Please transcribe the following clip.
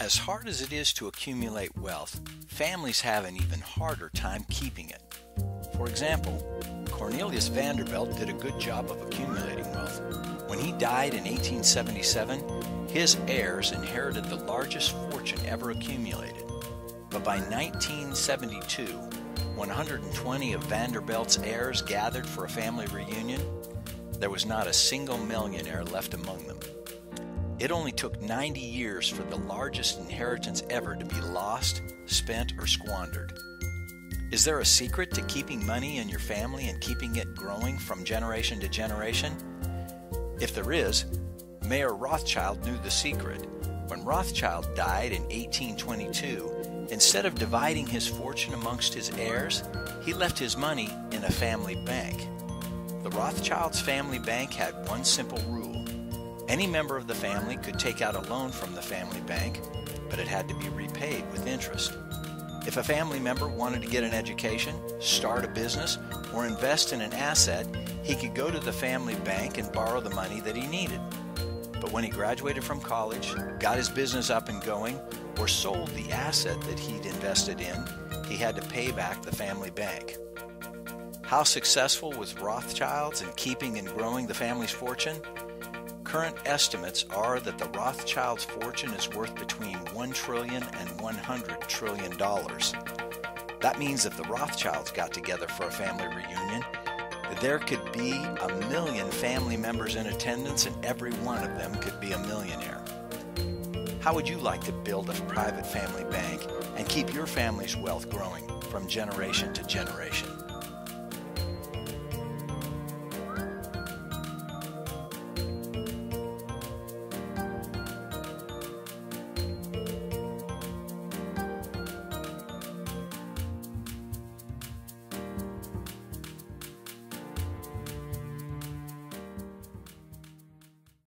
As hard as it is to accumulate wealth, families have an even harder time keeping it. For example, Cornelius Vanderbilt did a good job of accumulating wealth. When he died in 1877, his heirs inherited the largest fortune ever accumulated. But by 1972, 120 of Vanderbilt's heirs gathered for a family reunion, there was not a single millionaire left among them. It only took 90 years for the largest inheritance ever to be lost, spent, or squandered. Is there a secret to keeping money in your family and keeping it growing from generation to generation? If there is, Mayer Rothschild knew the secret. When Rothschild died in 1822, instead of dividing his fortune amongst his heirs, he left his money in a family bank. The Rothschilds' family bank had one simple rule any member of the family could take out a loan from the family bank, but it had to be repaid with interest. If a family member wanted to get an education, start a business, or invest in an asset, he could go to the family bank and borrow the money that he needed. But when he graduated from college, got his business up and going, or sold the asset that he'd invested in, he had to pay back the family bank. How successful was Rothschilds in keeping and growing the family's fortune? Current estimates are that the Rothschilds' fortune is worth between $1 trillion and $100 trillion. That means if the Rothschilds got together for a family reunion, there could be a million family members in attendance and every one of them could be a millionaire. How would you like to build a private family bank and keep your family's wealth growing from generation to generation?